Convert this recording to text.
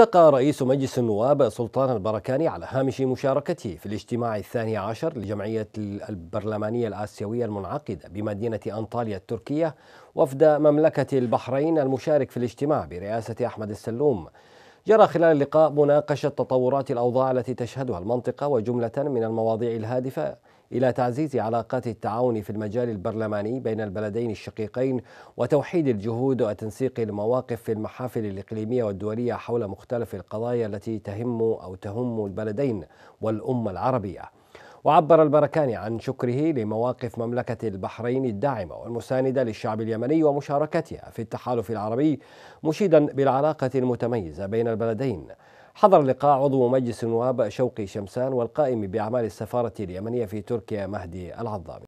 التقى رئيس مجلس النواب سلطان البركاني على هامش مشاركته في الاجتماع الثاني عشر لجمعية البرلمانية الآسيوية المنعقدة بمدينة أنطاليا التركية وفد مملكة البحرين المشارك في الاجتماع برئاسة أحمد السلوم. جرى خلال اللقاء مناقشة تطورات الأوضاع التي تشهدها المنطقة وجملة من المواضيع الهادفة إلى تعزيز علاقات التعاون في المجال البرلماني بين البلدين الشقيقين وتوحيد الجهود وتنسيق المواقف في المحافل الإقليمية والدولية حول مختلف القضايا التي تهم أو تهم البلدين والأمة العربية. وعبر البركاني عن شكره لمواقف مملكة البحرين الداعمة والمساندة للشعب اليمني ومشاركتها في التحالف العربي مشيدا بالعلاقة المتميزة بين البلدين. حضر اللقاء عضو مجلس النواب شوقي شمسان والقائم بأعمال السفارة اليمنية في تركيا مهدي العظامي.